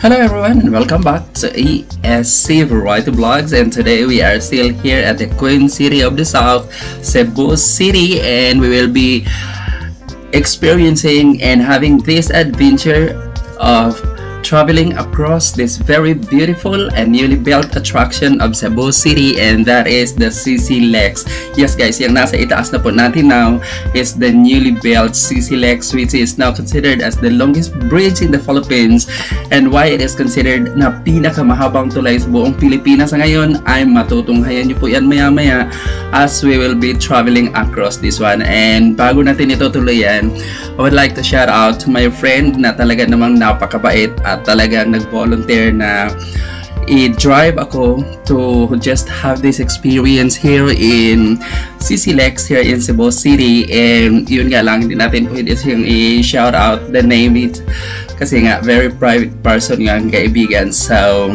Hello everyone and welcome back to ESC Variety Blogs and today we are still here at the Queen City of the South, Cebu City and we will be experiencing and having this adventure of traveling across this very beautiful and newly built attraction of Cebu City and that is the CC Lex. Yes guys, yung nasa itaas na po natin now is the newly built CC Lex which is now considered as the longest bridge in the Philippines and why it is considered na pinakamahabang tulay sa buong Pilipinas ngayon ay matutunghayan nyo po yan maya maya as we will be traveling across this one and bago natin ito tuluyan I would like to shout out to my friend na talaga namang napakabait at talagang nag-volunteer na i-drive ako to just have this experience here in CCLEX here in Cebu City. And yun nga lang hindi natin pwede siyang i-shout out the name it. Kasi nga very private person nga ang kaibigan. So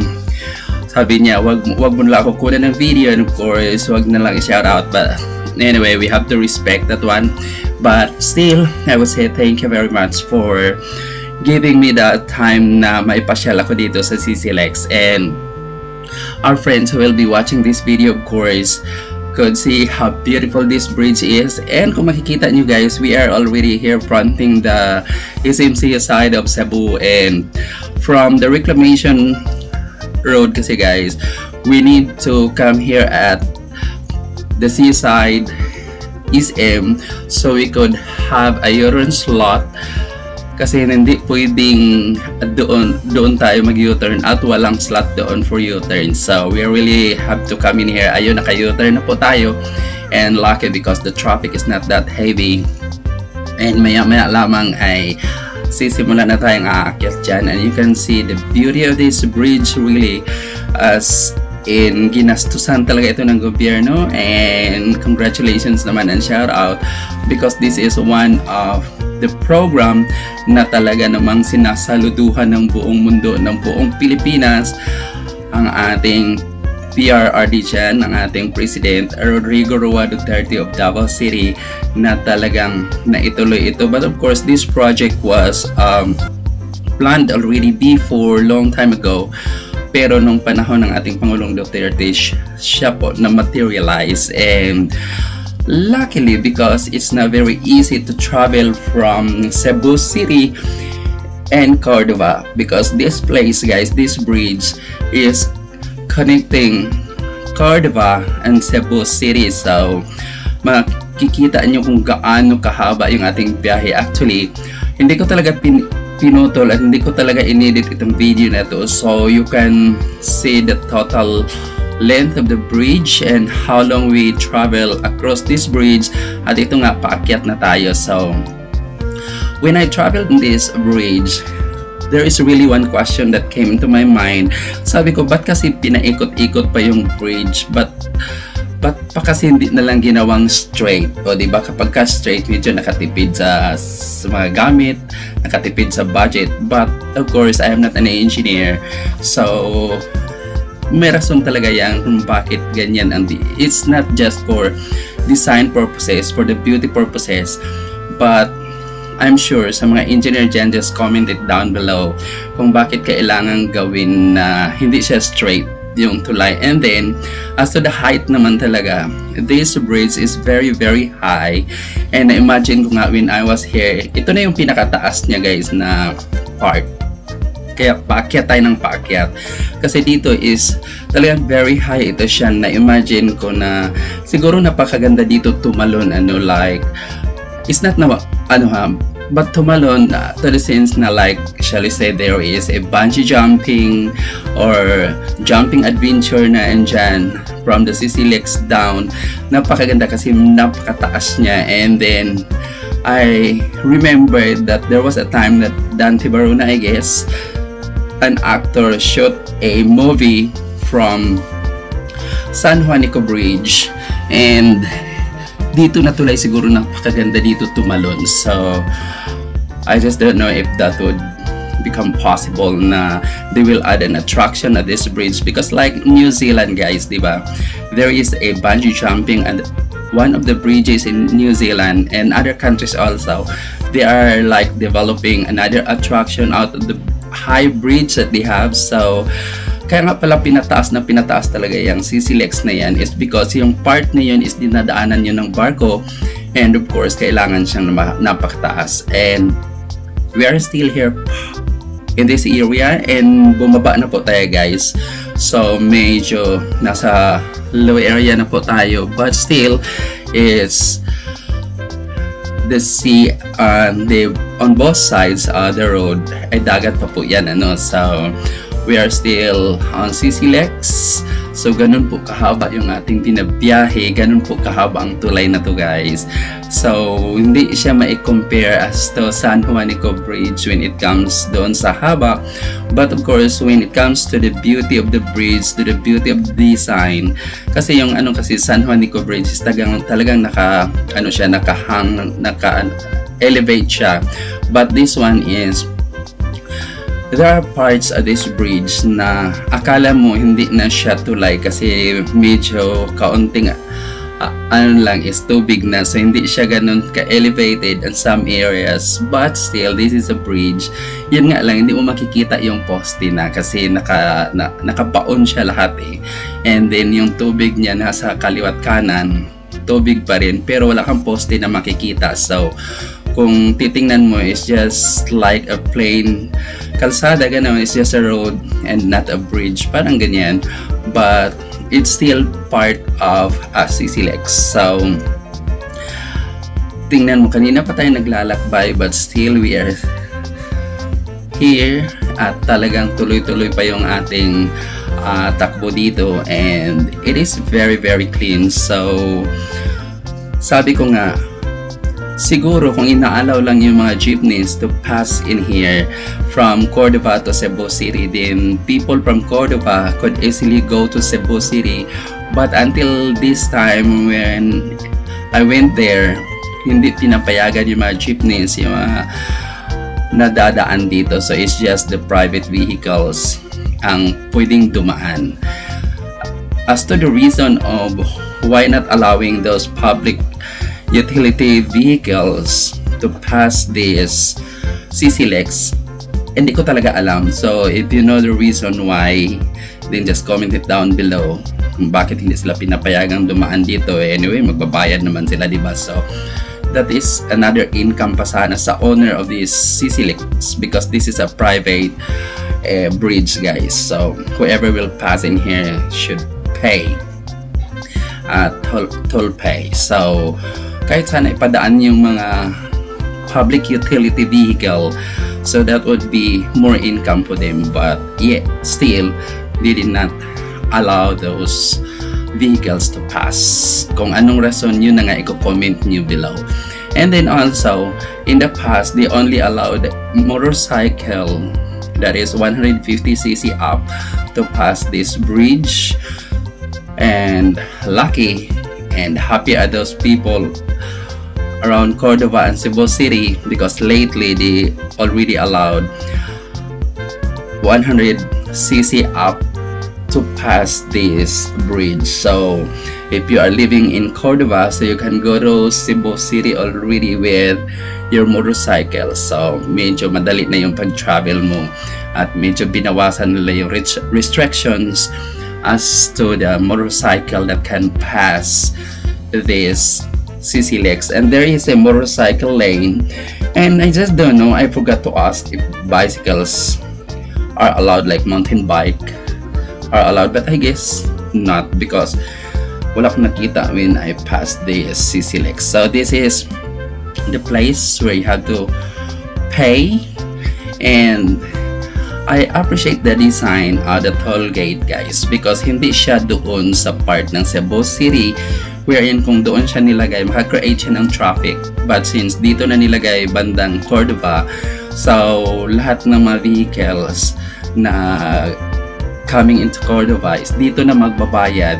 sabi niya wag, wag mo lang ako kunan ng video and of course wag na lang i-shout out but anyway we have to respect that one. But still I would say thank you very much for giving me that time na maipasyal ako dito sa CCLX and our friends who will be watching this video of course could see how beautiful this bridge is. And kung makikita nyo guys we are already here fronting the SMC side of Cebu. And from the reclamation road kasi guys we need to come here at the seaside SM so we could have a urine slot kasi hindi pwedeng doon doon tayo mag U-turn at walang slot doon for U-turn. So we really have to come in here. Ayun naka U-turn na po tayo. And lucky because the traffic is not that heavy. And maya maya lamang ay sisimula na tayong aakyat dyan. And you can see the beauty of this bridge really as in ginastusan talaga ito ng gobyerno. And congratulations naman and shout out because this is one of the program na talaga namang sinasaluduhan ng buong mundo ng buong Pilipinas ang ating PRRD dyan, ang ating President Rodrigo Roa Duterte of Davao City na talagang naituloy ito. But of course, this project was um, planned already before long time ago pero nung panahon ng ating Pangulong Duterte siya po na materialize and luckily because it's not very easy to travel from Cebu City and Cordova because this place guys this bridge is connecting Cordova and Cebu City. So makikita nyo kung gaano kahaba yung ating biyahe. Actually hindi ko talaga pin pinutol at hindi ko talaga inedit itong video na to. So you can see the total length of the bridge and how long we travel across this bridge. At ito nga paakyat na tayo. So when I traveled this bridge there is really one question that came into my mind. Sabi ko ba't kasi pinaikot-ikot pa yung bridge? But ba't pa kasi hindi na lang ginawang straight? O di ba? Kapag ka straight medyo nakatipid sa, sa mga gamit nakatipid sa budget. But of course I am not an engineer. So may rason talaga yan kung bakit ganyan ang it's not just for design purposes for the beauty purposes but I'm sure sa mga engineer dyan just comment it down below kung bakit kailangan gawin na hindi siya straight yung tulay. And then, as to the height naman talaga, this bridge is very, very high. And imagine ko nga when I was here, ito na yung pinakataas niya guys na part. Kaya paakyat tayo ng paakyat. Kasi dito is talagang very high ito siya na imagine ko na siguro napakaganda dito tumalon ano like it's not na ano ha but tumalon uh, to the sense na like shall we say there is a bungee jumping or jumping adventure na andyan from the CCLX down napakaganda kasi napakataas niya and then I remember that there was a time that Dante Baruna I guess an actor shot a movie from San Juanico Bridge. And dito na tulay siguro napakaganda dito tumalon. So I just don't know if that would become possible na they will add an attraction at this bridge. Because like New Zealand guys diba there is a bungee jumping and one of the bridges in New Zealand and other countries also they are like developing another attraction out of the high bridge that they have. So, kaya nga pala pinataas na pinataas talaga yung CCLX na yan is because yung part na yun is dinadaanan yun ng barko and of course kailangan siyang napakataas and we are still here in this area and bumaba na po tayo guys so medyo nasa low area na po tayo but still it's the sea on the on both sides of the road ay dagat pa po yan ano? So we are still on CC Lex. So, ganun po kahaba yung ating tinabiyahe. Ganun po kahaba ang tulay na to guys. So, hindi siya ma-compare as to San Juanico Bridge when it comes doon sa haba. But of course, when it comes to the beauty of the bridge, to the beauty of the design, kasi yung ano kasi San Juanico Bridge is talagang, talagang naka, ano siya, nakahang, naka, elevate siya. But this one is there are parts of this bridge na akala mo hindi na siya tulay kasi medyo kaunting uh, ano lang is tubig na. So hindi siya ganun ka-elevated in some areas. But still this is a bridge. Yun nga lang hindi mo makikita yung poste na kasi naka, na, nakabaon siya lahat eh. And then yung tubig niya nasa kaliwat kanan tubig pa rin. Pero wala kang poste na makikita. So kung titingnan mo is just like a plain kalsada ganun. Is just a road and not a bridge. Parang ganyan. But it's still part of a CCLX so tingnan mo kanina pa tayo naglalakbay but still we are here at talagang tuloy-tuloy pa yung ating uh, takbo dito and it is very very clean. So sabi ko nga Siguro kung inaalaw lang yung mga jeepneys to pass in here from Cordova to Cebu City, then people from Cordova could easily go to Cebu City. But until this time when I went there, hindi pinapayagan yung mga jeepneys, yung mga nadadaan dito. So it's just the private vehicles ang pwedeng dumaan. As to the reason of why not allowing those public utility vehicles to pass this CCLEX hindi ko talaga alam. So if you know the reason why then just comment it down below kung bakit hindi sila pinapayagang dumaan dito. Anyway magbabayad naman sila diba so that is another income pa sana sa owner of this CCLEX because this is a private uh, bridge guys. So whoever will pass in here should pay. Uh, toll, toll pay. So kahit sana ipadaan yung mga public utility vehicle so that would be more income for them. But yet still they did not allow those vehicles to pass. Kung anong rason yun na nga i-comment nyo below. And then also in the past they only allowed motorcycle that is 150cc up to pass this bridge. And lucky and happy are those people around Cordova and Cebu City because lately they already allowed 100cc up to pass this bridge. So if you are living in Cordova so you can go to Cebu City already with your motorcycle. So medyo madali na yung pag-travel mo at medyo binawasan nila yung restrictions as to the motorcycle that can pass this CC Lex. And there is a motorcycle lane. And I just don't know I forgot to ask if bicycles are allowed like mountain bike are allowed but I guess not because wala akong nakita when I passed the CC Lex. So this is the place where you have to pay and I appreciate the design of the toll gate guys because hindi siya doon sa part ng Cebu City wherein kung doon siya nilagay, makakreate siya ng traffic. But since dito na nilagay bandang Cordova, so lahat ng mga vehicles na coming into Cordova is dito na magbabayad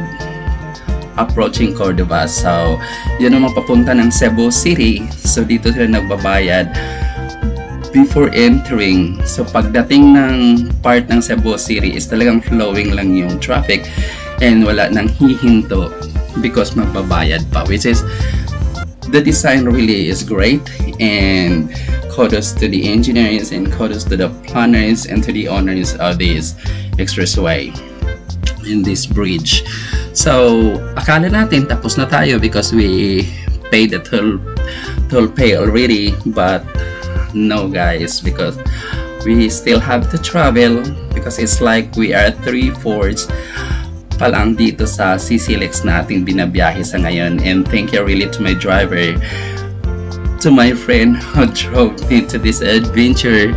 approaching Cordova. So, yun ang mapapunta ng Cebu City. So, dito sila nagbabayad before entering. So, pagdating ng part ng Cebu City is talagang flowing lang yung traffic and wala nang hihinto because magbabayad pa which is the design really is great and kudos to the engineers and kudos to the planners and to the owners of this expressway in this bridge so akala natin tapos na tayo because we paid the toll toll pay already but no guys because we still have to travel because it's like we are three fourths pa lang dito sa CCLX nating binabiyahe sa ngayon. And thank you really to my driver to my friend who drove me to this adventure.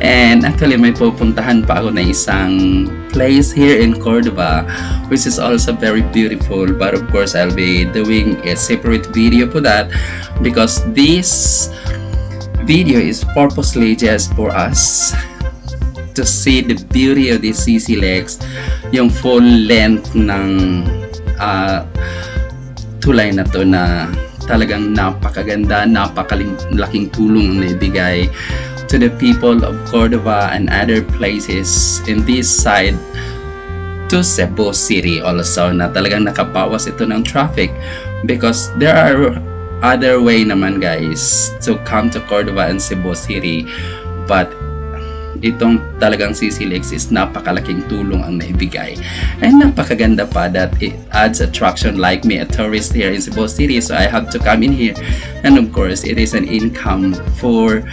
And actually may pupuntahan pa ako na isang place here in Cordova which is also very beautiful. But of course I'll be doing a separate video for that because this video is purposely just for us to see the beauty of the CC Legs, yung full length ng uh, tulay na to na talagang napakaganda, napakalaking tulong na ibigay to the people of Cordova and other places in this side to Cebu City also na talagang nakabawas ito ng traffic because there are other way naman guys to come to Cordova and Cebu City but itong talagang CCLX is napakalaking tulong ang naibigay. And napakaganda pa that it adds attraction like me, a tourist here in Cebu City. So I have to come in here. And of course, it is an income for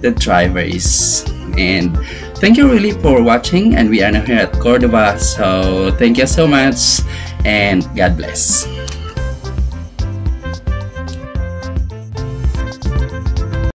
the drivers. And thank you really for watching. And we are now here at Cordova. So thank you so much. And God bless.